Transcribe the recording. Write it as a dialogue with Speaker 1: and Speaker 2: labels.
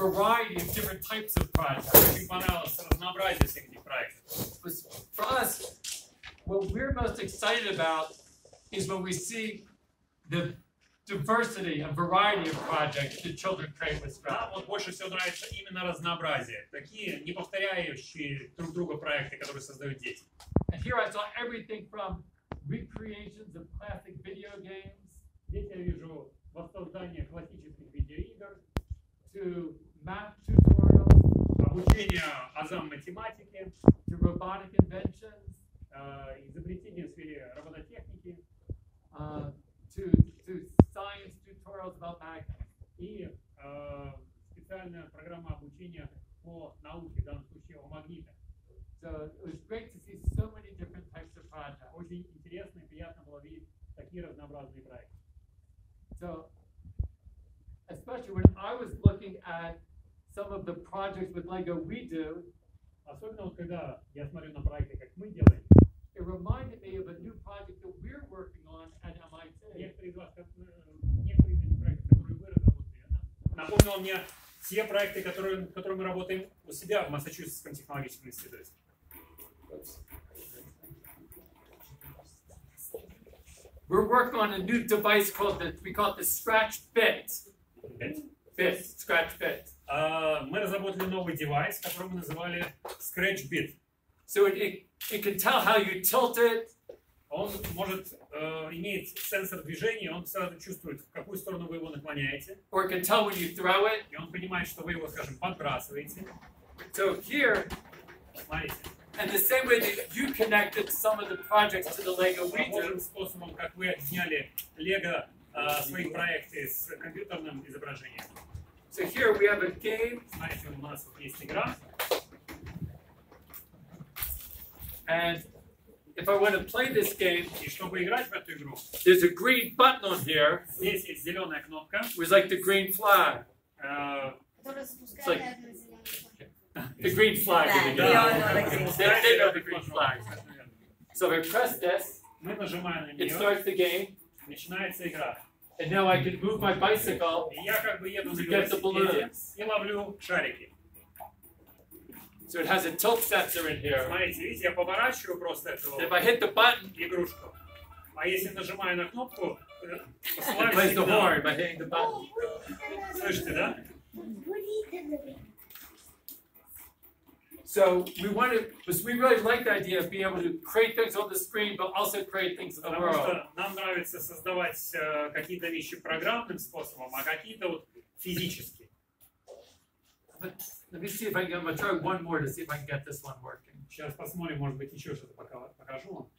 Speaker 1: variety of different types of projects. For us, what we're most excited about is when we see the diversity and variety of projects that children create with Scratch.
Speaker 2: Нам вот больше всего нравится именно разнообразие. Такие не друг друга проекты, которые создают дети.
Speaker 1: And here I saw everything from recreations of classic video games.
Speaker 2: Здесь я вижу воссоздание классических видеоигр
Speaker 1: to math tutorials
Speaker 2: обучение азам математики,
Speaker 1: to robotic inventions
Speaker 2: э, изобретение в сфере робототехники
Speaker 1: uh, to, to science tutorials about magnets.
Speaker 2: и э, специальная программа обучения по науке, в данном случае о магнитах.
Speaker 1: So it was great to see so many different types of projects.
Speaker 2: Очень интересно и приятно было видеть такие разнообразные проекты.
Speaker 1: So, especially when I was looking at some of the projects with Lego
Speaker 2: WeDo,
Speaker 1: it reminded me of a new project that we're working on at MIT.
Speaker 2: Э, Напомнил мне те проекты, которые, которые мы работаем у себя в Массачусетском технологическом институте.
Speaker 1: We're working on a new device called the, we call the Scratch Bit. 5, Scratch 5.
Speaker 2: Uh, а, мы разработали новый девайс, который мы называли Scratch Bit.
Speaker 1: So it, it, it can tell how you tilt it.
Speaker 2: Он может, uh, имеет сенсор движения, он сразу чувствует, в какую сторону вы его наклоняете.
Speaker 1: Or it can tell when you throw it.
Speaker 2: И он понимает, что вы его, скажем, подбрасываете.
Speaker 1: So here,
Speaker 2: смотрите.
Speaker 1: And the same way that you connected some of the projects to the Lego Ouija.
Speaker 2: Похожим способом, как вы отняли Lego. свои проекты с компьютерным изображением.
Speaker 1: so here we have a game,
Speaker 2: Смотрите, у нас вот есть игра,
Speaker 1: and if I want to play this game,
Speaker 2: и чтобы играть в эту игру,
Speaker 1: there's a green button on here
Speaker 2: здесь есть зеленая кнопка,
Speaker 1: with like the green flag.
Speaker 2: э,
Speaker 3: Который запускает на зеленый
Speaker 1: The green flag.
Speaker 4: Flag,
Speaker 1: Yeah.
Speaker 4: we all know the green
Speaker 1: They, they know the green flag. So if I press this,
Speaker 2: Мы нажимаем на
Speaker 1: it
Speaker 2: нее,
Speaker 1: starts the game,
Speaker 2: начинается игра.
Speaker 1: and now I can move my bicycle.
Speaker 2: И я как бы еду на
Speaker 1: To get the
Speaker 2: велосипеде
Speaker 1: balloons.
Speaker 2: и ловлю шарики.
Speaker 1: So it has a tilt sensor in here.
Speaker 2: Смотрите, видите, я поворачиваю просто эту
Speaker 1: If I hit the button,
Speaker 2: игрушку. А если нажимаю на кнопку, э,
Speaker 1: it
Speaker 2: посылаю
Speaker 1: plays the
Speaker 2: сигнал.
Speaker 1: horn by hitting the button.
Speaker 2: Слышите, да?
Speaker 1: So we want to, because we really like the idea of being able to create things on the screen, but also create things in the
Speaker 2: Потому
Speaker 1: world.
Speaker 2: что нам нравится создавать э, какие-то вещи программным способом, а какие-то вот физически.
Speaker 1: But let me see if I can, I'm gonna try one more to see if I can get this one working.
Speaker 2: Сейчас посмотрим, может быть, еще что-то пока покажу вам.